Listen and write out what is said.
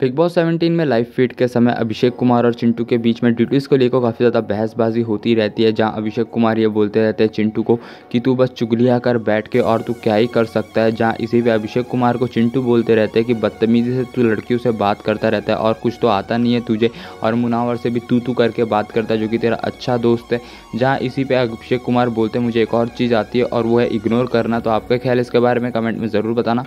Big boss 17 में live feed के समय अभिषेक कुमार और चिंटू के बीच में ड्यूटीज़ को लेकर काफ़ी ज़्यादा बहसबाजी होती रहती है, जहाँ अभिषेक कुमार ये बोलते रहते हैं चिंटू को कि तू बस चुगलिया कर बैठ के और तू क्या ही कर सकता है, जहाँ इसी पे अभिषेक कुमार को चिंटू बोलते रहते हैं कि बदतमीज़ी से तू लड़कियों से बात करता रहता है और कुछ तो आता नहीं है तुझे और मुनावर से भी तू तू करके बात करता है, जो कि तेरा अच्छा दोस्त है, जहाँ इसी पर अभिषेक कुमार बोलते हैं, मुझे एक और चीज़ आती है और वो है इग्नोर करना तो आपका ख्याल इसके बारे में कमेंट में ज़रूर बताना।